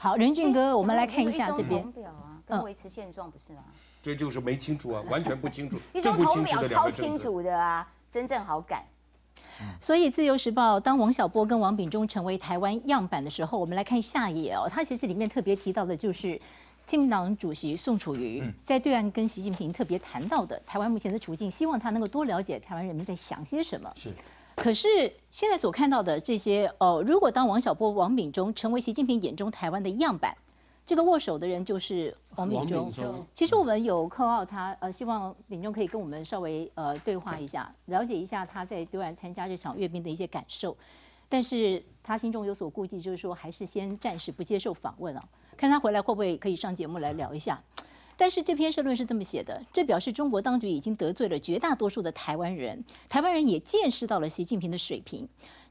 好，任俊哥，我们来看一下这边。表啊，跟维持现状不是吗？这就是没清楚啊，完全不清楚。一张头表超清楚的啊，真正好感。所以《自由时报》当王小波跟王炳忠成为台湾样板的时候，我们来看下一页哦。他其实里面特别提到的就是，亲民党主席宋楚瑜在对岸跟习近平特别谈到的台湾目前的处境，希望他能够多了解台湾人民在想些什么。是。可是现在所看到的这些哦，如果当王小波、王炳忠成为习近平眼中台湾的样板。这个握手的人就是王炳忠。其实我们有扣号他，呃，希望炳忠可以跟我们稍微呃对话一下，了解一下他在对岸参加这场阅兵的一些感受。但是他心中有所顾忌，就是说还是先暂时不接受访问啊，看他回来会不会可以上节目来聊一下。但是这篇社论是这么写的，这表示中国当局已经得罪了绝大多数的台湾人，台湾人也见识到了习近平的水平。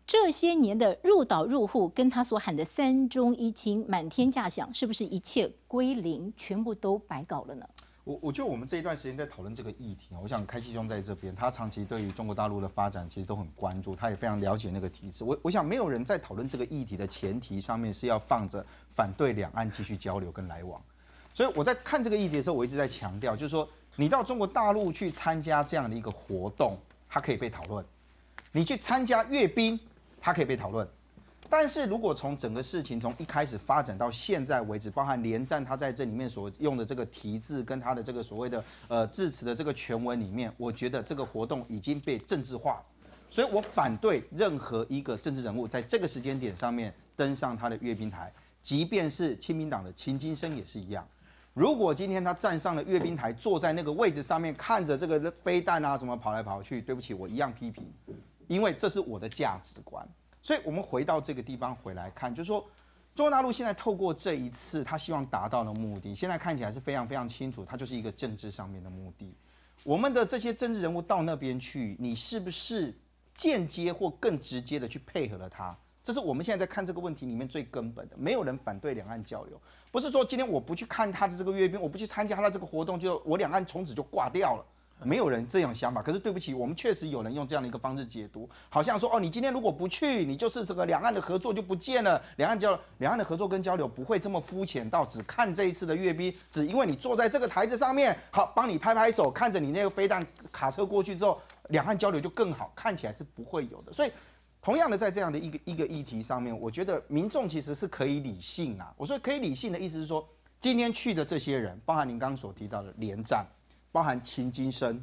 这些年的入岛入户，跟他所喊的三中一清满天价响，是不是一切归零，全部都白搞了呢？我我觉得我们这一段时间在讨论这个议题我想开西兄在这边，他长期对于中国大陆的发展其实都很关注，他也非常了解那个体制。我我想没有人在讨论这个议题的前提上面是要放着反对两岸继续交流跟来往。所以我在看这个议题的时候，我一直在强调，就是说你到中国大陆去参加这样的一个活动，它可以被讨论；你去参加阅兵。它可以被讨论，但是如果从整个事情从一开始发展到现在为止，包含连战他在这里面所用的这个题字跟他的这个所谓的呃致辞的这个全文里面，我觉得这个活动已经被政治化，所以我反对任何一个政治人物在这个时间点上面登上他的阅兵台，即便是亲民党的秦金生也是一样。如果今天他站上了阅兵台，坐在那个位置上面看着这个飞弹啊什么跑来跑去，对不起，我一样批评。因为这是我的价值观，所以我们回到这个地方回来看，就是说，中国大陆现在透过这一次，他希望达到的目的，现在看起来是非常非常清楚，它就是一个政治上面的目的。我们的这些政治人物到那边去，你是不是间接或更直接的去配合了他？这是我们现在在看这个问题里面最根本的。没有人反对两岸交流，不是说今天我不去看他的这个阅兵，我不去参加他这个活动，就我两岸从此就挂掉了。没有人这样想法，可是对不起，我们确实有人用这样的一个方式解读，好像说哦，你今天如果不去，你就是这个两岸的合作就不见了。两岸交两岸的合作跟交流不会这么肤浅到只看这一次的阅兵，只因为你坐在这个台子上面，好帮你拍拍手，看着你那个飞弹卡车过去之后，两岸交流就更好，看起来是不会有的。所以，同样的在这样的一个一个议题上面，我觉得民众其实是可以理性啊。我说可以理性的意思是说，今天去的这些人，包含您刚刚所提到的连战。包含秦金生，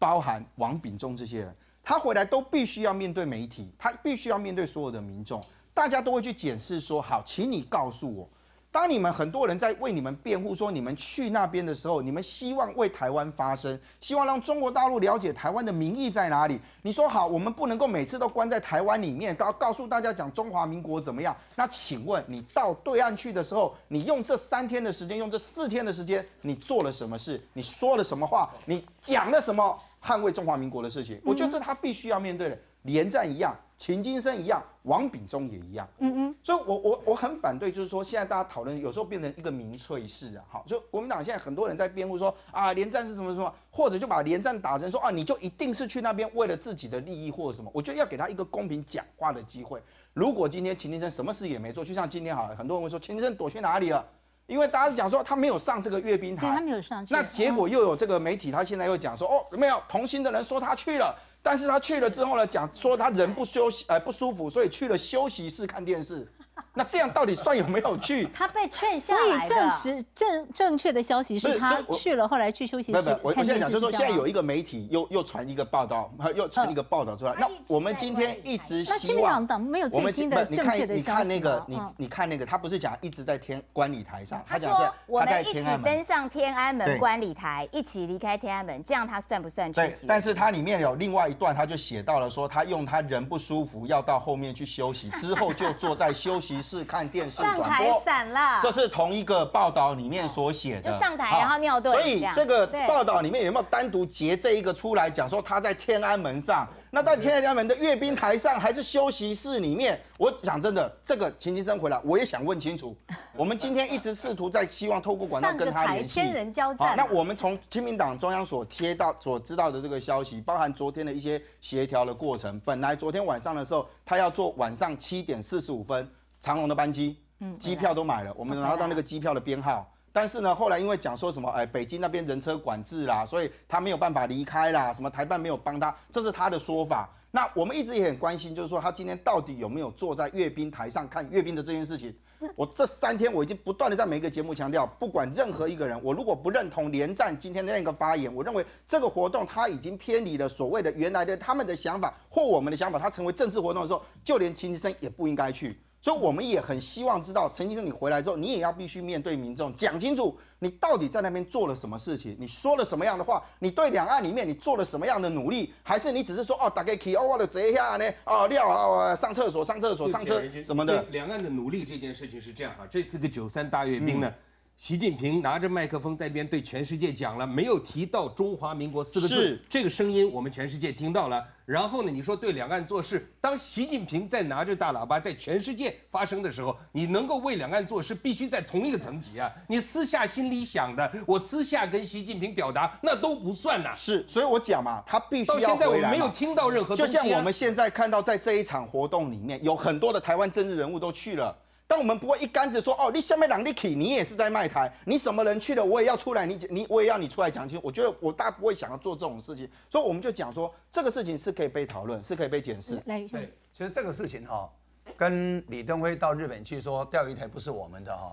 包含王炳忠这些人，他回来都必须要面对媒体，他必须要面对所有的民众，大家都会去检视说，好，请你告诉我。当你们很多人在为你们辩护，说你们去那边的时候，你们希望为台湾发声，希望让中国大陆了解台湾的民意在哪里。你说好，我们不能够每次都关在台湾里面，告告诉大家讲中华民国怎么样？那请问你到对岸去的时候，你用这三天的时间，用这四天的时间，你做了什么事？你说了什么话？你讲了什么捍卫中华民国的事情？我觉得这他必须要面对的。连战一样，秦金生一样，王炳忠也一样。嗯嗯，所以，我我我很反对，就是说，现在大家讨论有时候变成一个民粹式啊。好，就国民党现在很多人在辩护说啊，连战是什么什么，或者就把连战打成说啊，你就一定是去那边为了自己的利益或者什么。我觉得要给他一个公平讲话的机会。如果今天秦金生什么事也没做，就像今天好了，很多人会说秦金生躲去哪里了？因为大家讲说他没有上这个阅兵台，他没有上去。那结果又有这个媒体，他现在又讲说哦，没有同心的人说他去了。但是他去了之后呢，讲说他人不休息，呃不舒服，所以去了休息室看电视。那这样到底算有没有去？他被劝下来所以证实正正确的消息是他去了，后来去休息室看电视。我我现在讲就是说，现在有一个媒体又又传一个报道，又传一个报道出来。那我们今天一直希望，没有最新的正确的消息。你看那个，你你看那个，他不是讲一直在天观礼台上，他讲是我们一起登上天安门观礼台，一起离开天安门，这样他算不算去？对，但是他里面有另外一段，他就写到了说，他用他人不舒服要到后面去休息，之后就坐在休息室看电视。上台散了，这是同一个报道里面所写的。就上台然后尿遁，所以这个报道里面有没有单独截这一个出来讲说他在天安门上？那在天安门的阅兵台上还是休息室里面？我讲真的，这个秦金生回来，我也想问清楚。我们今天一直试图在希望透过管道跟他联系。天人交战。那我们从亲民党中央所贴到所知道的这个消息，包含昨天的一些协调的过程。本来昨天晚上的时候，他要做晚上七点四十五分长龙的班机。机票都买了，我们拿到那个机票的编号。但是呢，后来因为讲说什么，哎，北京那边人车管制啦，所以他没有办法离开啦，什么台办没有帮他，这是他的说法。那我们一直也很关心，就是说他今天到底有没有坐在阅兵台上看阅兵的这件事情。我这三天我已经不断的在每一个节目强调，不管任何一个人，我如果不认同连战今天的那个发言，我认为这个活动他已经偏离了所谓的原来的他们的想法或我们的想法，他成为政治活动的时候，就连秦生也不应该去。所以我们也很希望知道，陈先生你回来之后，你也要必须面对民众，讲清楚你到底在那边做了什么事情，你说了什么样的话，你对两岸里面你做了什么样的努力，还是你只是说哦，大概 K O 的折一下呢？哦，料啊，上厕所，上厕所，上车什么的。两岸的努力这件事情是这样哈，这次的九三大阅兵呢。习近平拿着麦克风在那边对全世界讲了，没有提到中华民国四个字，这个声音我们全世界听到了。然后呢，你说对两岸做事，当习近平在拿着大喇叭在全世界发声的时候，你能够为两岸做事，必须在同一个层级啊。你私下心里想的，我私下跟习近平表达，那都不算呐。是，所以我讲嘛，他必须到现在我没有听到任何。就像我们现在看到，在这一场活动里面，有很多的台湾政治人物都去了。但我们不会一竿子说哦，你下面朗你起，你也是在卖台，你什么人去了，我也要出来，你你我也要你出来讲清楚。我觉得我大家不会想要做这种事情，所以我们就讲说这个事情是可以被讨论，是可以被检视。来，对，其实这个事情哈，跟李登辉到日本去说钓鱼台不是我们的哈，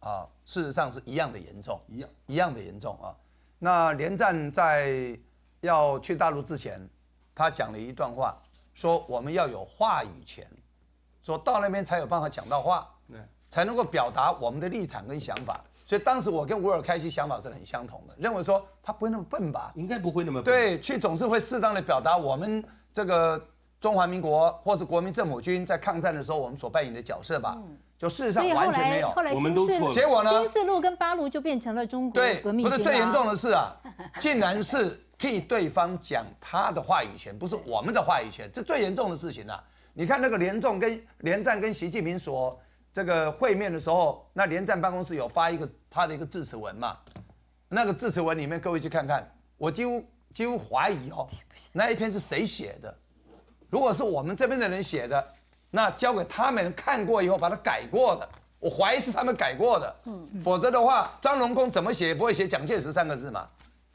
啊，事实上是一样的严重，一样一样的严重啊。那连战在要去大陆之前，他讲了一段话，说我们要有话语权。说到那边才有办法讲到话，对，才能够表达我们的立场跟想法。所以当时我跟吴尔开西想法是很相同的，认为说他不会那么笨吧？应该不会那么笨。对，去总是会适当的表达我们这个中华民国或是国民政府军在抗战的时候我们所扮演的角色吧。就事实上完全没有，我们都错。结果呢？新四路跟八路就变成了中国革命不是最严重的是啊，竟然是替对方讲他的话语权，不是我们的话语权，这最严重的事情啊。你看那个连仲跟连战跟习近平所这个会面的时候，那连战办公室有发一个他的一个致辞文嘛？那个致辞文里面，各位去看看，我几乎几乎怀疑哦，那一篇是谁写的？如果是我们这边的人写的，那交给他们看过以后把它改过的，我怀疑是他们改过的。嗯，否则的话，张荣公怎么写也不会写蒋介石三个字嘛。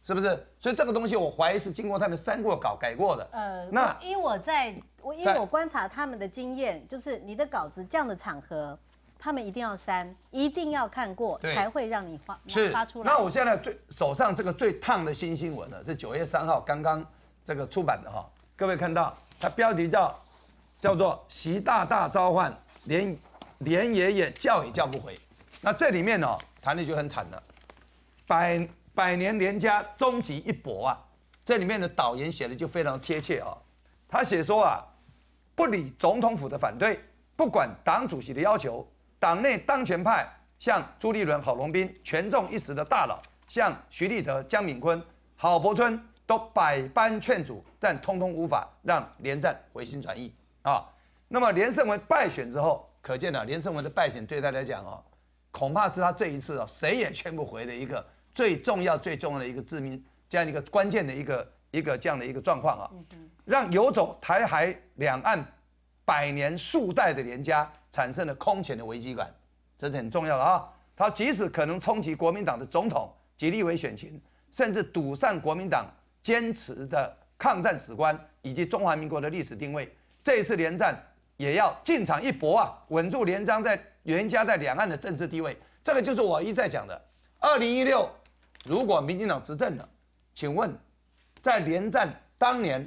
是不是？所以这个东西我怀疑是经过他们删过稿改过的。呃，那因我在我因我观察他们的经验，就是你的稿子这样的场合，他们一定要删，一定要看过才会让你发发出来。那我现在最手上这个最烫的新新闻呢，是九月三号刚刚这个出版的哈。各位看到它标题叫叫做习大大召唤连连爷爷叫也叫不回。那这里面呢谈的就很惨了，百。百年连家终极一搏啊！这里面的导言写的就非常贴切啊。他写说啊，不理总统府的反对，不管党主席的要求，党内当权派像朱立伦、郝龙斌，权重一时的大佬，像徐立德、江敏坤、郝柏村，都百般劝阻，但通通无法让连战回心转意啊。那么连胜文败选之后，可见了连胜文的败选对他来讲哦，恐怕是他这一次哦，谁也劝不回的一个。最重要、最重要的一个致命这样一个关键的一个一个这样的一个状况啊，让游走台海两岸百年数代的连家产生了空前的危机感，这是很重要的啊。他即使可能冲击国民党的总统及立委选情，甚至堵上国民党坚持的抗战史观以及中华民国的历史定位，这一次连战也要进场一搏啊，稳住连章在袁家在两岸的政治地位。这个就是我一再讲的，二零一六。如果民进党执政了，请问，在连战当年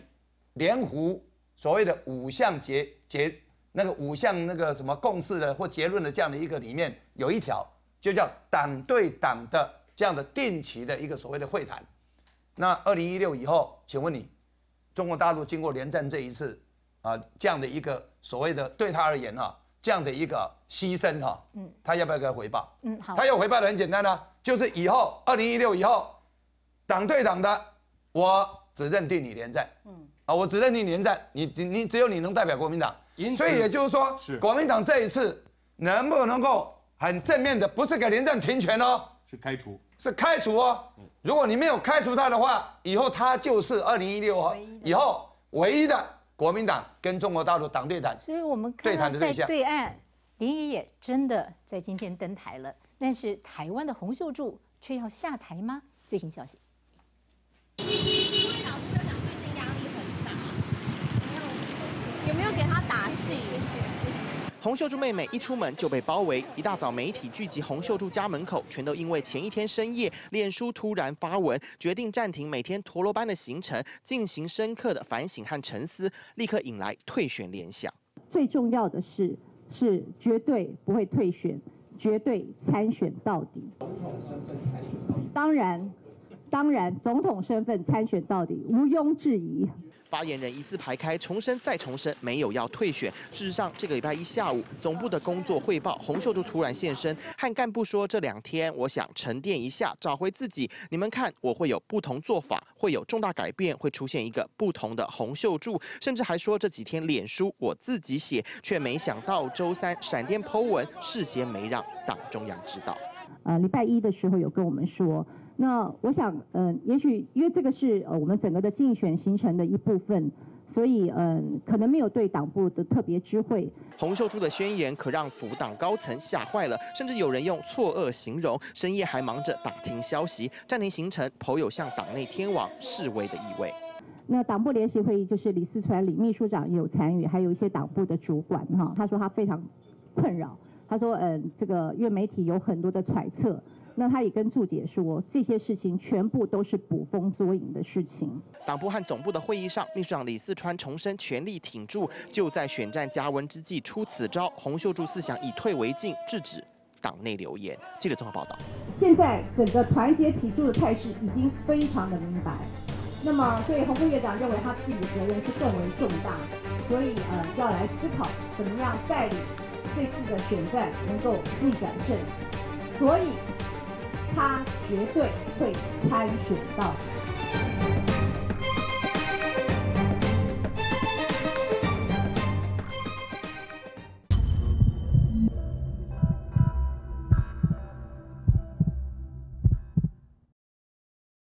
连湖所谓的五项结结那个五项那个什么共识的或结论的这样的一个里面，有一条就叫党对党的这样的定期的一个所谓的会谈。那二零一六以后，请问你，中国大陆经过连战这一次啊这样的一个所谓的对他而言啊这样的一个牺牲哈，嗯，他要不要给他回报？嗯，好，他要回报的很简单啊。就是以后二零一六以后，党对党的，我只认定你连战，嗯，啊，我只认定你连战，你只你只有你能代表国民党，所以也就是说，是国民党这一次能不能够很正面的，不是给连战停权哦，是开除，是开除哦，如果你没有开除他的话，以后他就是二零一六以后唯一的国民党跟中国大陆党对谈，所以我们看到在对岸。连爷爷真的在今天登台了，但是台湾的洪秀柱却要下台吗？最新消息。因为老师讲最近压力很大，有没有给他打气？洪秀柱妹妹一出门就被包围，一大早媒体聚集洪秀柱家门口，全都因为前一天深夜脸书突然发文，决定暂停每天陀螺般的行程，进行深刻的反省和沉思，立刻引来退选联想。最重要的是，是绝对不会退选，绝对参选到底。总统身份参选，当然，当然，总统身份参选到底，毋庸置疑。发言人一字排开，重申再重申，没有要退选。事实上，这个礼拜一下午，总部的工作汇报，洪秀柱突然现身，和干部说：“这两天，我想沉淀一下，找回自己。你们看，我会有不同做法，会有重大改变，会出现一个不同的洪秀柱。”甚至还说这几天脸书我自己写，却没想到周三闪电剖文，事先没让党中央知道。呃，礼拜一的时候有跟我们说。那我想，嗯，也许因为这个是呃我们整个的竞选形成的一部分，所以嗯，可能没有对党部的特别知会。洪秀柱的宣言可让府党高层吓坏了，甚至有人用错愕形容，深夜还忙着打听消息，暂停行程，颇有向党内天王示威的意味。那党部联席会议就是李四川李秘书长有参与，还有一些党部的主管哈，他说他非常困扰，他说嗯，这个因为媒体有很多的揣测。那他也跟注解说，这些事情全部都是捕风捉影的事情。党部和总部的会议上，秘书长李四川重申全力挺住，就在选战加温之际出此招。洪秀柱思想以退为进，制止党内流言。记者综合报道。现在整个团结挺住的态势已经非常的明白。那么，所以洪副院长认为他自己的责任是更为重大，所以呃要来思考怎么样带领这次的选战能够逆转胜。所以。他绝对会参选到。